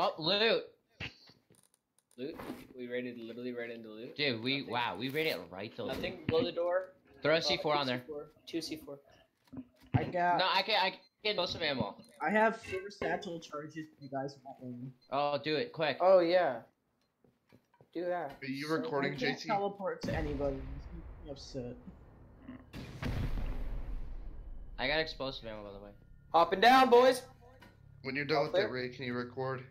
Oh, loot! Loot? We raided literally right into loot. Dude, we Nothing. wow, we raided right to loot. Nothing below the door. Throw a Uh, C4 two on there. C4, Two C4. I got. No, I can I can get most of ammo. I have four satchel charges. If you guys want one? Oh, do it quick. Oh yeah. Do that. Are you So recording, I can't JT? teleport to anybody. It's making upset. I got explosive ammo by the way. Hopping down, boys. When you're done with that Ray, can you record?